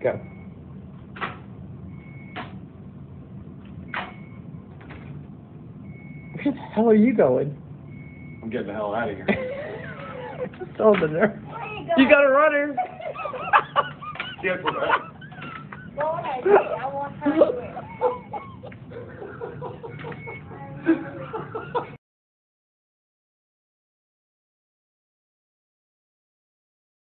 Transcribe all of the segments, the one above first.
Go. Where the hell are you going? I'm getting the hell out of here. Just on the nerve. You got a runner. Get for that. Go ahead, I want her to win.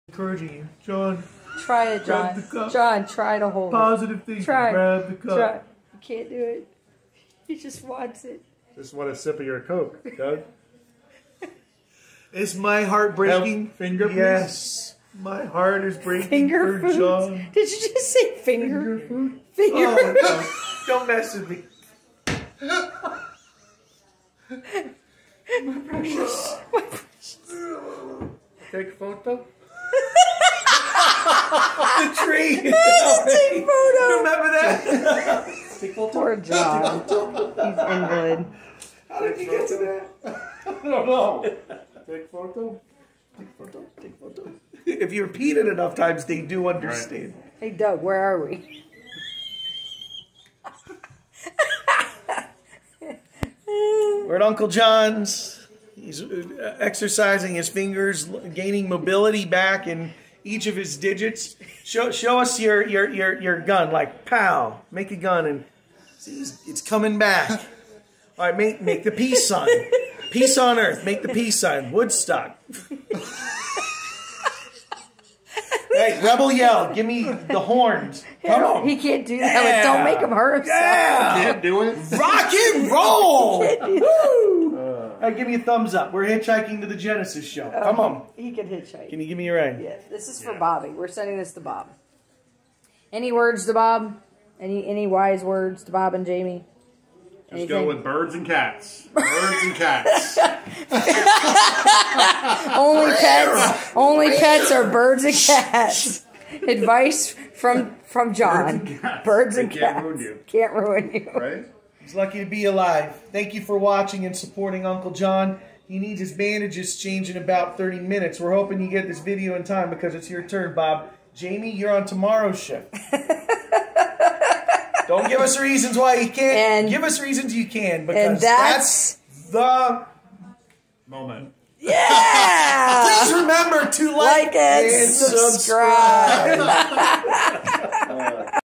encouraging you. John, Try it, Grab John. the cup. John, try to hold positive thinking. it. Try. Grab the cup. Try. You can't do it. He just wants it. Just want a sip of your Coke, Doug. Is my heart breaking? Help, finger, please. Yes. My heart is breaking Finger for foods. John. Did you just say finger? food. Finger. Oh, no. Don't mess with me. Precious. Precious. Take a photo. The tree. Take photo. Remember that? Take photo. Poor John. He's invalid. How did you get to that? I don't know. Take photo. Take photo. Take photo. If you repeat it enough times, they do understand. Hey, Doug, where are we? We're at Uncle John's. He's uh, exercising his fingers, gaining mobility back in each of his digits. Show, show us your, your, your, your gun, like pow. Make a gun and see, it's, it's coming back. All right, make, make the peace sign. Peace on earth. Make the peace sign. Woodstock. hey, rebel yell. Give me the horns. Come on. He can't do that. but Don't make him hurt himself. Yeah. Can't do it. Rock and roll! Woo! All right, give me a thumbs up. We're hitchhiking to the Genesis show. Oh, Come on. He can hitchhike. Can you give me a ride? Yes, this is for Bobby. We're sending this to Bob. Any words to Bob? Any any wise words to Bob and Jamie? Just go with birds and cats. Birds and cats. only pets. only pets are birds and cats. Advice from from John. Birds and They cats. can't ruin you. Can't ruin you. Right? He's lucky to be alive. Thank you for watching and supporting Uncle John. He needs his bandages changed in about 30 minutes. We're hoping you get this video in time because it's your turn, Bob. Jamie, you're on tomorrow's shift. Don't give us reasons why you can't. And- give us reasons you can because And that's the. Moment. yeah. Please remember to like, Like and and subscribe. subscribe.